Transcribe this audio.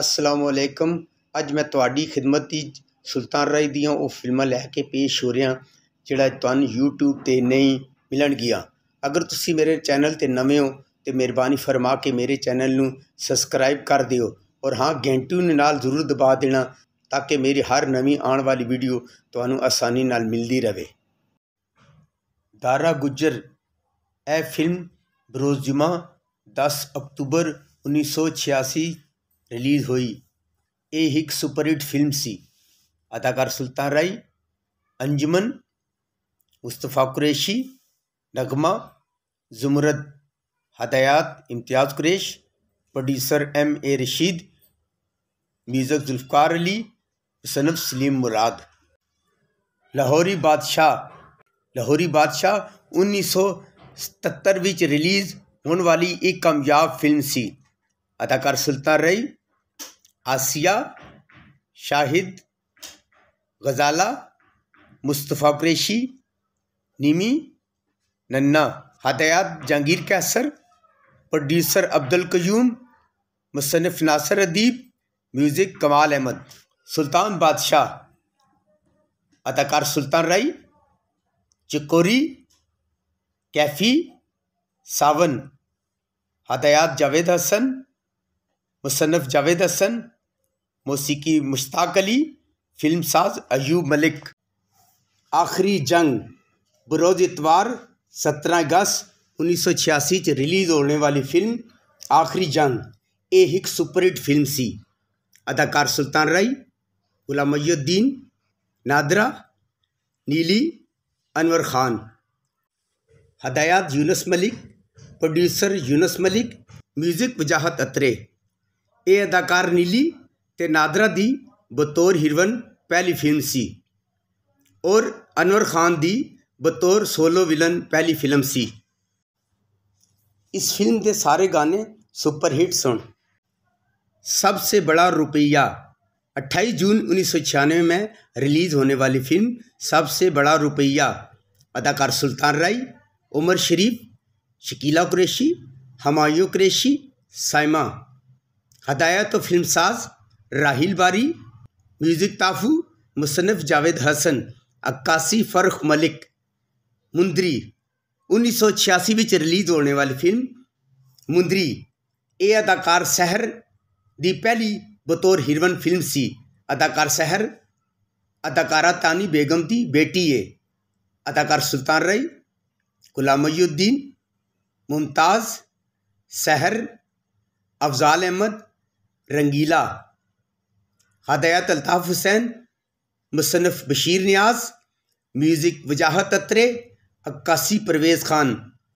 ਅਸਲਾਮੁਅਲੈਕਮ। ਅੱਜ ਮੈਂ ਤੁਹਾਡੀ ਖਿਦਮਤ ਵਿੱਚ ਸੁਲਤਾਨ ਰਾਏ ਦੀਆਂ ਉਹ ਫਿਲਮਾਂ ਲੈ ਕੇ ਪੇਸ਼ ਹੋ ਰਿਹਾ, ਜਿਹੜਾ ਤੁਹਾਨੂੰ YouTube ਤੇ ਨਹੀਂ ਮਿਲਣਗੀਆਂ। ਅਗਰ ਤੁਸੀਂ ਮੇਰੇ ਚੈਨਲ ਤੇ ਨਵੇਂ ਹੋ, ਤੇ ਮਿਹਰਬਾਨੀ ਫਰਮਾ ਕੇ ਮੇਰੇ ਚੈਨਲ ਨੂੰ ਸਬਸਕ੍ਰਾਈਬ ਕਰ ਦਿਓ। ਔਰ ਹਾਂ, ਘੰਟੀ ਨੂੰ ਨਾਲ ਜ਼ਰੂਰ ਦਬਾ ਦੇਣਾ, ਤਾਂ ਕਿ ਮੇਰੀ ਹਰ ਨਵੀਂ ਆਉਣ ਵਾਲੀ ਵੀਡੀਓ ਤੁਹਾਨੂੰ ਆਸਾਨੀ ਨਾਲ ਮਿਲਦੀ ਰਹੇ ਦਾਰਾ ਗੁੱਜਰ, ਇਹ ਫਿਲਮ ਬਰੋਜ਼ ਜੁਮਾ 10 ਅਕਤੂਬਰ 1986 रिलीज़ हुई। ए एक सुपरहिट फ़िल्म सी। अदाकार सुल्तान राय अंजुमन, मुस्तफ़ा कुरैशी, नगमा, जुमरत हदयात, Imtiaz Kuresh, producer M A Rashid music Zulfar Ali सनफ Salim Murad. Lahori Badshah Lahori बादशाह उन्नीस सौ सतर रिलीज़ होने वाली एक कामयाब फ़िल्म सी। अदाकार सुल्तान रई आसिया, शाहिद, गज़ाला, मुस्तफ़ा कुरैशी, निमी, नन्ना। हदयात, जहांगीर कैसर प्रोड्यूसर अब्दुल कयूम मुसनफ़ नासर अदीब, म्यूज़िक कमाल अहमद। सुल्तान बादशाह, अदाकार सुल्तान राई, चिकोरी, कैफ़ी, सावन। हदयात, जावेद हसन मुसनफ़ जावेद हसन मौसीकी मुश्ताक अली, फ़िल्म साज अयूब मलिक। आखिरी जंग, बरोज़ इतवार, सत्रह अगस्त उन्नीस सौ छियासी च रिलीज़ होने वाली फ़िल्म आखिरी जंग ए एक सुपरहिट फ़िल्म सी। अदाकार सुल्तान राई गुलामयुद्दीन नादरा, नीली, अनवर खान। हदायत यूनस मलिक, प्रोड्यूसर यूनस मलिक, म्यूज़िक वजाहत अत्रे। ए अदाकार नीली ते नादरा दी बतौर हीरोइन पहली फ़िल्म सी और अनवर खान दी बतौर सोलो विलन पहली फ़िल्म सी। इस फ़िल्म के सारे गाने सुपरहिट सुन। सबसे बड़ा रुपया 28 जून उन्नीस सौ छियानवे में रिलीज़ होने वाली फ़िल्म सबसे बड़ा रुपया अदाकार सुल्तान राय, उमर शरीफ, शकीला कुरैशी, हमायूं कुरैशी, साइमा। हदायत तो फिल्मसाज राहिल बारी, म्यूज़िक ताफू मुसनफ़ जावेद हसन, अक्कासी फरख मलिक, मुंदरी, उन्नीस सौ छियासी में रिलीज़ होने वाली फ़िल्म मुंदरी, ए अदाकार सहर दी पहली बतौर हिरवन फ़िल्म सी। अदाकार सहर, अदाकारा तानी बेगम दी बेटी है अदाकार सुल्तान रई, गुलाम मयुद्दीन, मुमताज़, सहर, अफजाल अहमद, रंगीला। हदायत अलताफ हुसैन मुसनफ़ बशीर न्याज म्यूज़िक वजाहत अत्रे अक्कासी परवेज़ खान